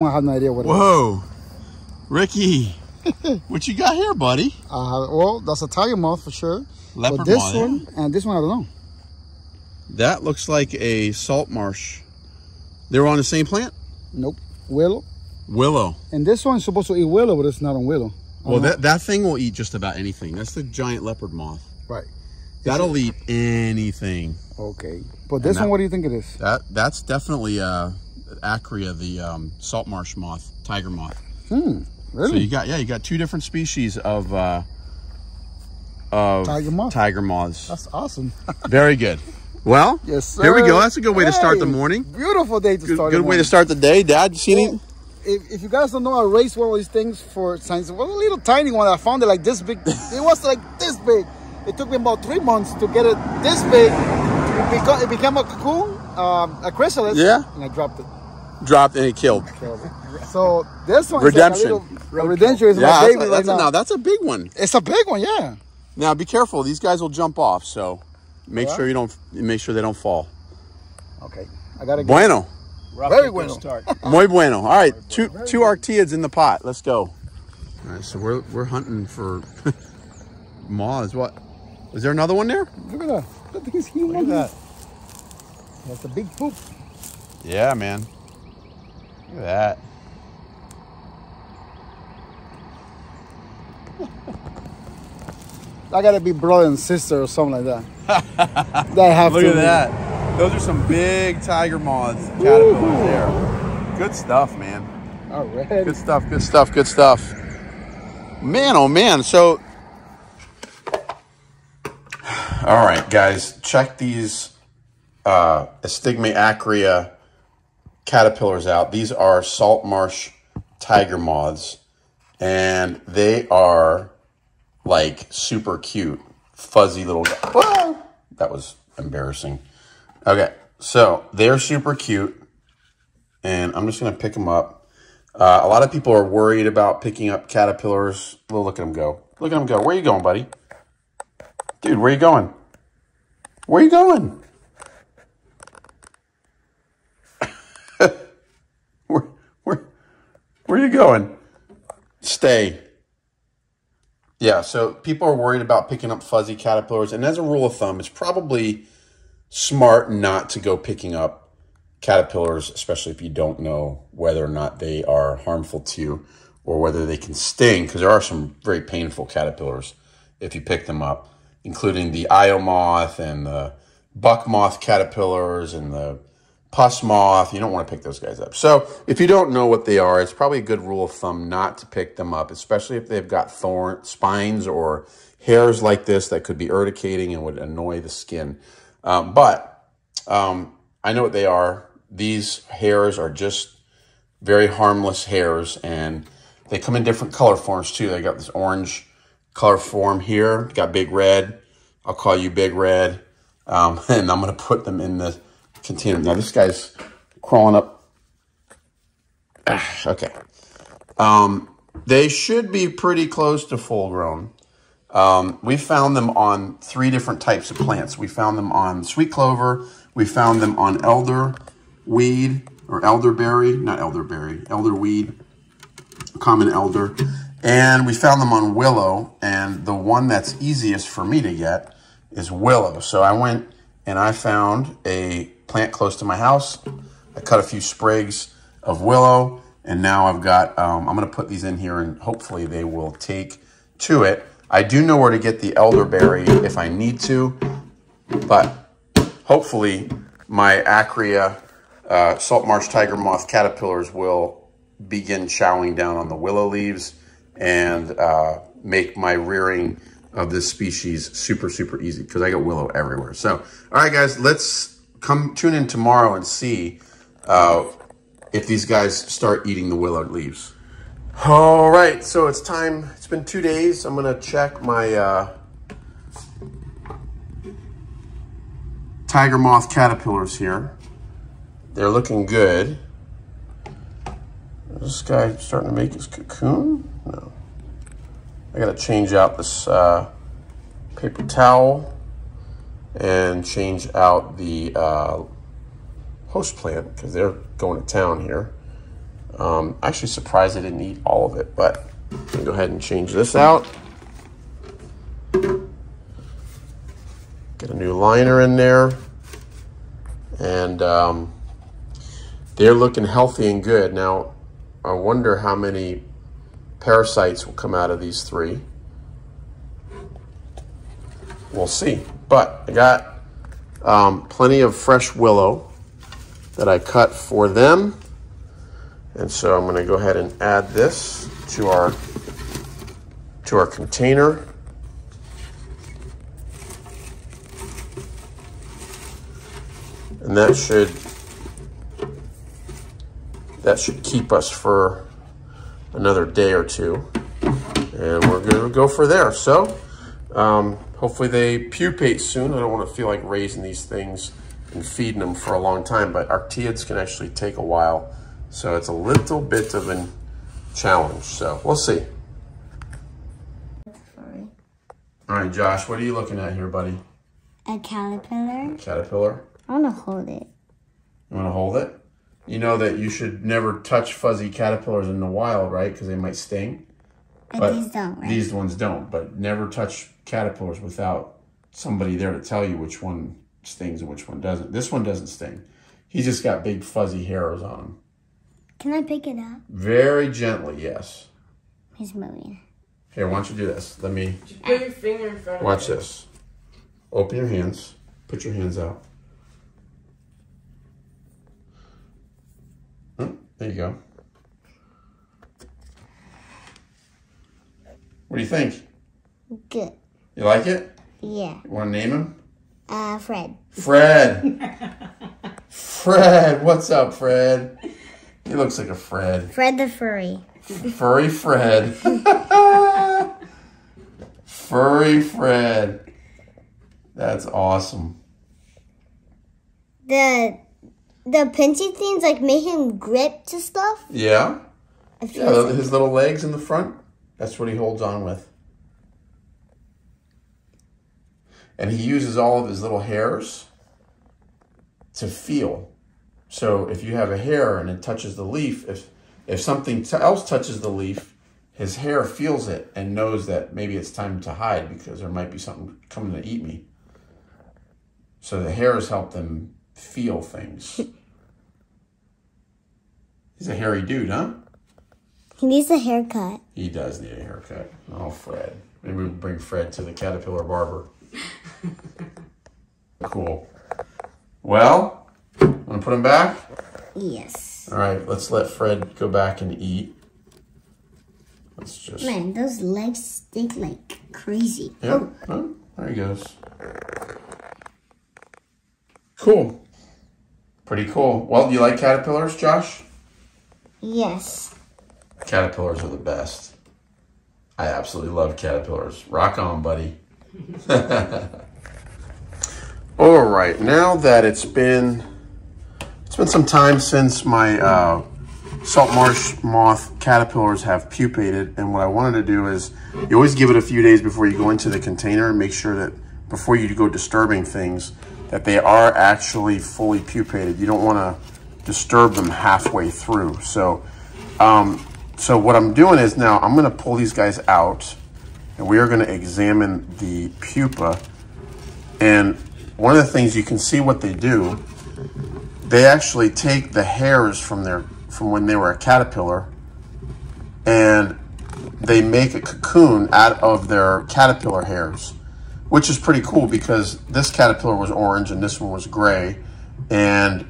I have no idea what it is. Whoa, Ricky, what you got here, buddy? Uh, well, that's a tiger moth for sure. Leopard but this moth, yeah. one and this one, I don't know. That looks like a salt marsh. They were on the same plant? Nope. Willow. Willow. And this one's supposed to eat willow, but it's not on willow. I Well, know. that, that thing will eat just about anything. That's the giant leopard moth. right. That'll eat anything. Okay. But this that- one, what do you think it is? That That's definitely uh, Acrea, the um, salt marsh moth, tiger moth. Hmm. Really? So you got, yeah, you got two different species of, uh, of Tiger moth. tiger moths. That's awesome. Very good. Well, yes, sir. here we go. That's a good way to start the morning. Beautiful day to Good, start. good way to start the day. Dad, you see any? If, if you guys don't know, I raised one of these things for science. It was a little tiny one. I found it like this big. it was like this big. It took me about three months to get it this big. It became, it became a cocoon, um, a chrysalis. Yeah. And I dropped it. Dropped and it killed. Killed it. So this one Redemption. Like a little, redemption is Yeah, my that's, baby a, right that's, a, now. now that's a big one. It's a big one, yeah. Now be careful; these guys will jump off. So make Alright. sure you don't make sure they don't fall. Okay, I gotta get. Bueno, Very bueno. Start. muy bueno. All right, two two arctiids in the pot. Let's go. All right, so we're we're hunting for moths. What? Is there another one there? Look at that. Look at this huge one. that. That's a big poop. Yeah, man. Look at that. I gotta be brother and sister or something like that. they have Look to at be. that. Those are some big tiger moths, caterpillars there. Good stuff, man. All right. Good stuff, good stuff, good stuff. Man, oh man. So, all right, guys, check these uh, Estigmene acrea caterpillars out. These are salt marsh tiger moths, and they are like super cute, fuzzy little. Whoa! That was embarrassing. Okay, so they're super cute, and I'm just gonna pick them up. Uh, a lot of people are worried about picking up caterpillars. Well, look at them go. Look at them go. Where are you going, buddy? Dude, where you going? Where you going? where, where, where are you going? Stay. Yeah, so people are worried about picking up fuzzy caterpillars, and as a rule of thumb, it's probably smart not to go picking up caterpillars, especially if you don't know whether or not they are harmful to you or whether they can sting, because there are some very painful caterpillars if you pick them up, including the Io moth and the buck moth caterpillars and the puss moth. You don't want to pick those guys up. So if you don't know what they are, it's probably a good rule of thumb not to pick them up, especially if they've got thorn spines or hairs like this that could be urticating and would annoy the skin. Um, but um, I know what they are. These hairs are just very harmless hairs, and they come in different color forms too. They got this orange color form here. Got big red. I'll call you big red, um, and I'm gonna put them in the container. Now this guy's crawling up. Okay. Um, they should be pretty close to full grown. Um, we found them on three different types of plants. We found them on sweet clover. We found them on elder weed or elderberry, not elderberry, elder weed, common elder. And we found them on willow. And the one that's easiest for me to get is willow. So I went and I found a plant close to my house. I cut a few sprigs of willow. And now I've got, um, I'm going to put these in here and hopefully they will take to it. I do know where to get the elderberry if I need to, but hopefully my Acrea uh, salt marsh tiger moth caterpillars will begin chowing down on the willow leaves and uh, make my rearing of this species super, super easy because I got willow everywhere. So, all right, guys, let's come tune in tomorrow and see uh, if these guys start eating the willow leaves. All right, so it's time. It's been two days. I'm gonna check my uh, tiger moth caterpillars here. They're looking good. Is this guy starting to make his cocoon? No. I gotta change out this uh, paper towel and change out the uh, host plant because they're going to town here. Um, actually surprised I didn't eat all of it, but I'm gonna go ahead and change this out. Get a new liner in there. And um, they're looking healthy and good. Now, I wonder how many parasites will come out of these three. We'll see. But I got um, plenty of fresh willow that I cut for them. And so I'm going to go ahead and add this to our to our container. And that should that should keep us for another day or two. And we're going to go for there. So um, hopefully they pupate soon. I don't want to feel like raising these things and feeding them for a long time, but arctiids can actually take a while. So it's a little bit of a challenge. So we'll see. All right, Josh, what are you looking at here, buddy? A caterpillar. A Caterpillar? I want to hold it. You want to hold it? You know that you should never touch fuzzy caterpillars in the wild, right? Because they might sting. But, uh, But these don't, right? These ones don't, but never touch caterpillars without somebody there to tell you which one stings and which one doesn't. This one doesn't sting. He's just got big fuzzy hairs on him. Can I pick it up? Very gently, yes. He's moving. Here, why don't you do this? Let me Just put your finger in front of watch it. this. Open your hands. Put your hands out. There you go. What do you think? Good. You like it? Yeah. You want to name him? Uh, Fred. Fred. Fred, what's up, Fred? He looks like a Fred. Fred the furry. Furry Fred. Furry Fred. That's awesome. The the pinchy things like make him grip to stuff. Yeah? Yeah, like- his little legs in the front. That's what he holds on with. And he uses all of his little hairs to feel. So if you have a hair and it touches the leaf, if if something t- else touches the leaf, his hair feels it and knows that maybe it's time to hide because there might be something coming to eat me. So the hairs help them feel things. He's a hairy dude, huh? he needs a haircut. He does need a haircut. Oh, Fred. Maybe we'll bring Fred to the Caterpillar Barber. cool. Well, want to put him back? Yes. All right, let's let Fred go back and eat. Let's just. Man, those legs stick like crazy. Yep. Oh, there he goes. Cool. Pretty cool. Well, do you like caterpillars, Josh? Yes. Caterpillars are the best. I absolutely love caterpillars. Rock on, buddy. All right, now that it's been it's been some time since my uh, salt marsh moth caterpillars have pupated, and what I wanted to do is you always give it a few days before you go into the container and make sure that before you go disturbing things that they are actually fully pupated. You don't want to disturb them halfway through. So, um, so what I'm doing is now I'm going to pull these guys out, and we are going to examine the pupa. And one of the things you can see what they do, they actually take the hairs from their from when they were a caterpillar, and they make a cocoon out of their caterpillar hairs, which is pretty cool because this caterpillar was orange and this one was gray, and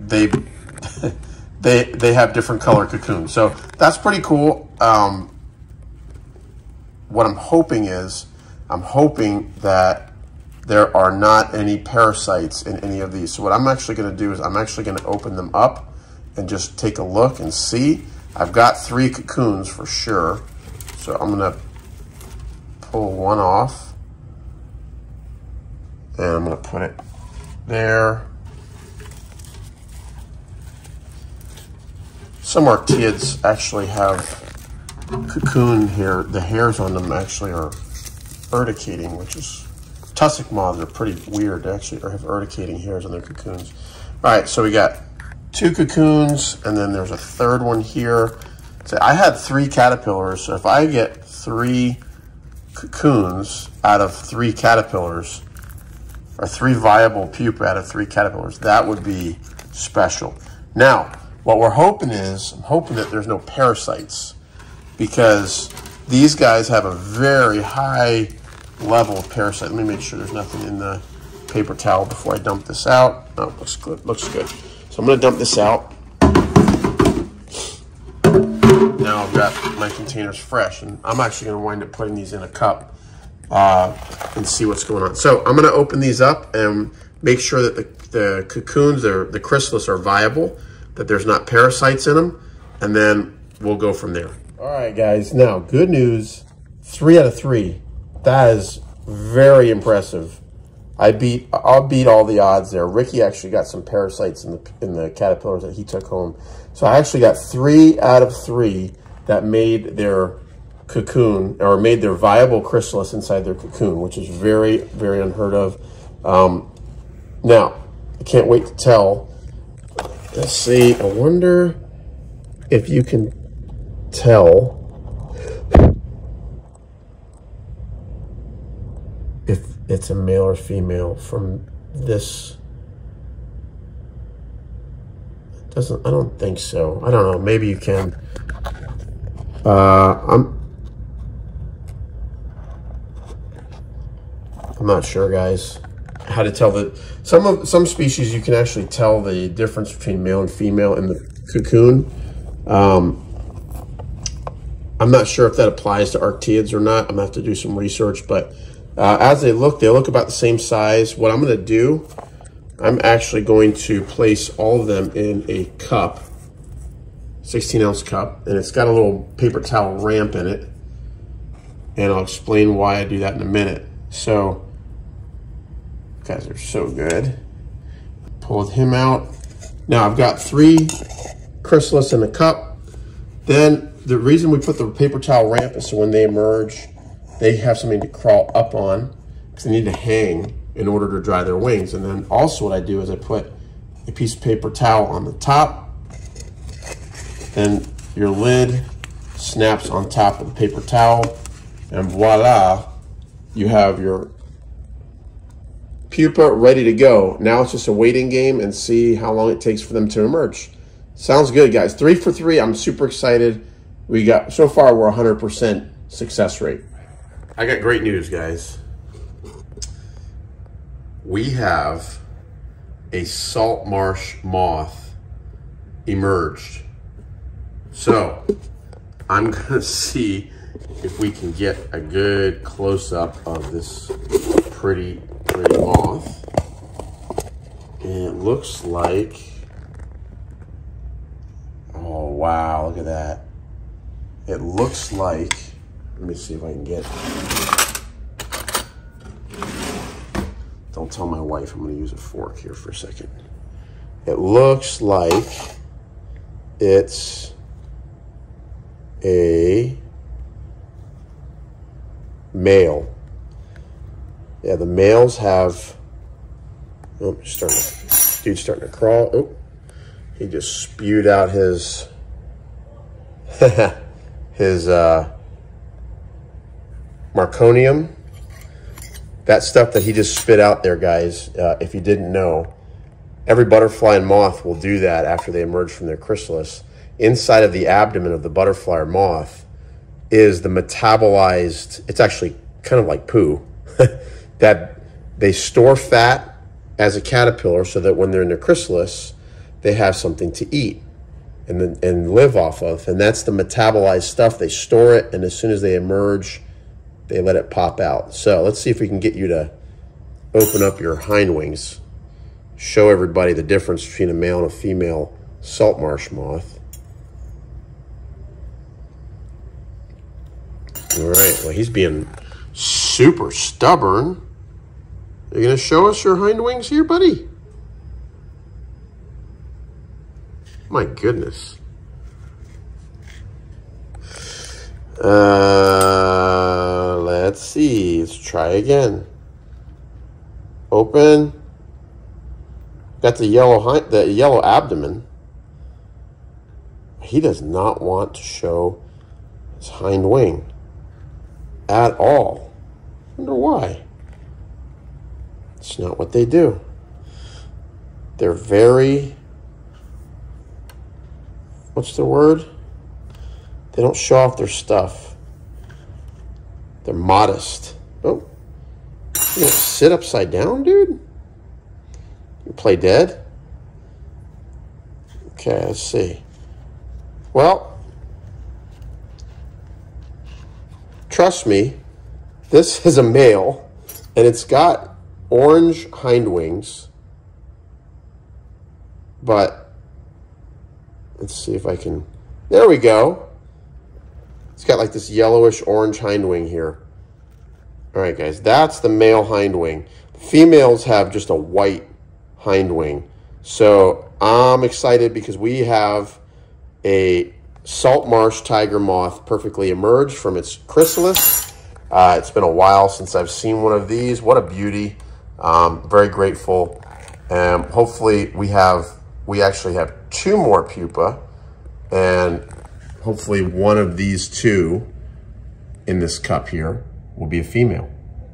they they they have different color cocoons. So that's pretty cool. Um, what I'm hoping is, I'm hoping that there are not any parasites in any of these. So what I'm actually going to do is I'm actually going to open them up and just take a look and see. I've got three cocoons for sure. So I'm going to pull one off and I'm to put it there. Some arctiids actually have cocoon hair. The hairs on them actually are urticating, which is tussock moths are pretty weird. They actually have urticating hairs on their cocoons. All right, so we got two cocoons, and then there's a third one here. So I had three caterpillars, so if I get three cocoons out of three caterpillars, or three viable pupa out of three caterpillars, that would be special. Now, what we're hoping is, I'm hoping that there's no parasites because these guys have a very high level of parasite. Let me make sure there's nothing in the paper towel before I dump this out. Oh, looks good, looks good. So I'm gonna dump this out. Now I've got my containers fresh and I'm actually gonna wind up putting these in a cup uh, and see what's going on. So I'm gonna open these up and make sure that the, the cocoons, the chrysalis are viable, that there's not parasites in them, and then we'll go from there. All right, guys, now good news, three out of three. That is very impressive. I beat, I'll beat all the odds there. Ricky actually got some parasites in the, in the caterpillars that he took home. So I actually got three out of three that made their cocoon or made their viable chrysalis inside their cocoon, which is very, very unheard of. Um, now, I can't wait to tell. Let's see. I wonder if you can tell if it's a male or female from this. Doesn't I don't think so. I don't know. Maybe you can. Uh, I'm. I'm not sure, guys. How to tell the some of some species you can actually tell the difference between male and female in the cocoon. Um, I'm not sure if that applies to arctiids or not. I'm gonna have to do some research, but uh, as they look, they look about the same size. What I'm gonna do, I'm actually going to place all of them in a cup, 16 ounce cup, and it's got a little paper towel ramp in it. And I'll explain why I do that in a minute. So, guys are so good. Pulled him out. Now I've got three chrysalis in the cup. Then the reason we put the paper towel ramp is so when they emerge, they have something to crawl up on because they need to hang in order to dry their wings. And then also what I do is I put a piece of paper towel on the top, then your lid snaps on top of the paper towel, and voila, you have your pupa ready to go. Now it's just a waiting game and see how long it takes for them to emerge. Sounds good, guys. Three for three. I'm super excited we got so far we're 100% success rate. I got great news, guys. We have a salt marsh moth emerged. So I'm gonna see if we can get a good close up of this pretty, moth. And it looks like, oh wow, look at that. It looks like, let me see if I can get, don't tell my wife I'm gonna use a fork here for a second. It looks like it's a male. Yeah, the males have, oh, starting to, dude's starting to crawl. Oh, he just spewed out his, his uh, meconium. That stuff that he just spit out there, guys, uh, if you didn't know, every butterfly and moth will do that after they emerge from their chrysalis. Inside of the abdomen of the butterfly or moth is the metabolized, it's actually kind of like poo, that they store fat as a caterpillar so that when they're in their chrysalis, they have something to eat and then, and live off of. And that's the metabolized stuff. They store it, and as soon as they emerge, they let it pop out. So let's see if we can get you to open up your hind wings. Show everybody the difference between a male and a female salt marsh moth. All right, well, he's being super stubborn. Are you going to show us your hind wings here, buddy? My goodness. Uh, let's see. Let's try again. Open. Got the yellow hind, the yellow abdomen. he does not want to show his hind wing at all. wonder why. It's not what they do. They're very, what's the word? They don't show off their stuff. They're modest. Oh, you gonna sit upside down, dude? You play dead? Okay, let's see. Well, trust me, this is a male, and it's got orange hind wings. But let's see if I can. There we go. It's got like this yellowish orange hind wing here. All right, guys, that's the male hind wing. Females have just a white hind wing. So I'm excited because we have a salt marsh tiger moth perfectly emerged from its chrysalis. Uh, it's been a while since I've seen one of these. What a beauty. Um, very grateful. And hopefully we have, we actually have two more pupa and hopefully one of these two in this cup here will be a female.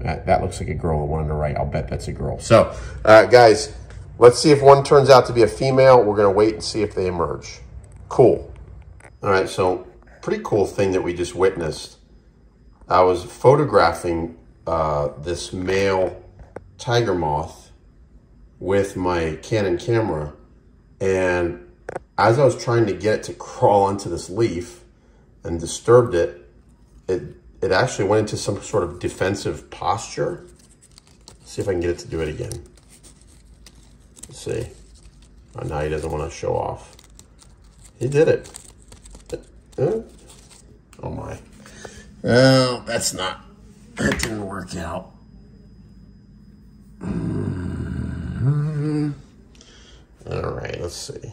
That, that looks like a girl, the one on the right. I'll bet that's a girl. So, uh, guys, let's see if one turns out to be a female. We're going to wait and see if they emerge. Cool. All right, so pretty cool thing that we just witnessed. I was photographing uh, this male tiger moth with my Canon camera, and as I was trying to get it to crawl onto this leaf and disturbed it, it it actually went into some sort of defensive posture. Let's see if I can get it to do it again. Let's see. Oh, now he doesn't want to show off. He did it. Uh, oh my. Well, that's not, that didn't work out. Mm -hmm. All right, let's see.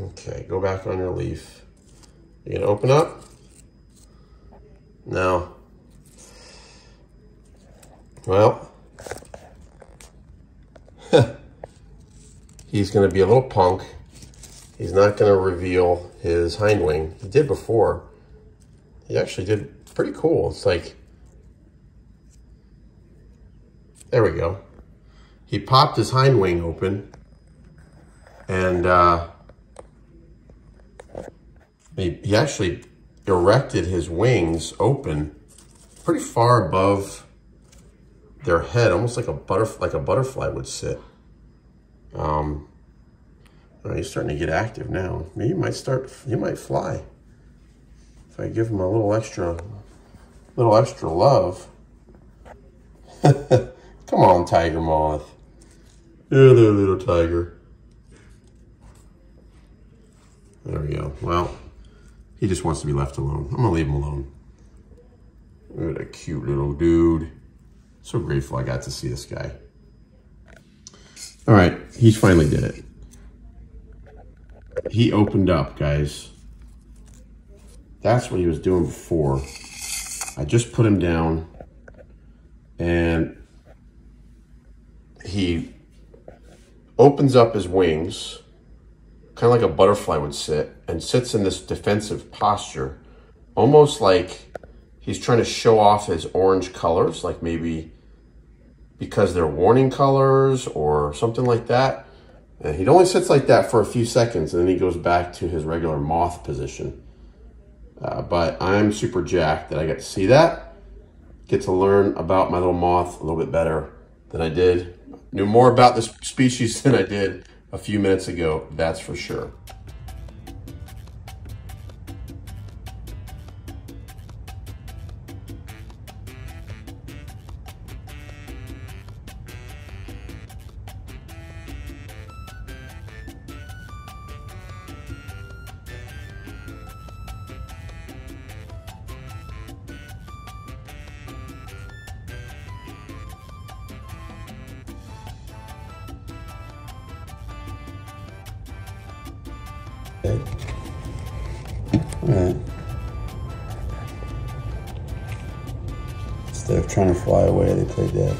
Okay, go back on your leaf. You gonna open up? No. Well, he's gonna be a little punk. He's not gonna reveal his hind wing. He did before. He actually did pretty cool. It's like, there we go. He popped his hind wing open and uh, he, he actually erected his wings open pretty far above their head, almost like a butterfly, like a butterfly would sit. Um, oh, he's starting to get active now. He might start, he might fly. If I give him a little extra, little extra love. Come on, tiger moth. Here there, little tiger. There we go. Well, he just wants to be left alone. I'm gonna leave him alone. Look at that cute little dude. So grateful I got to see this guy. All right, he finally did it. He opened up, guys. That's what he was doing before. I just put him down and he opens up his wings kind of like a butterfly would sit, and sits in this defensive posture, almost like he's trying to show off his orange colors, like maybe because they're warning colors or something like that. And he only sits like that for a few seconds, and then he goes back to his regular moth position. Uh, but I'm super jacked that I got to see that, get to learn about my little moth a little bit better than I did. Knew more about this species than I did a few minutes ago, that's for sure. Instead of trying to fly away, they play dead.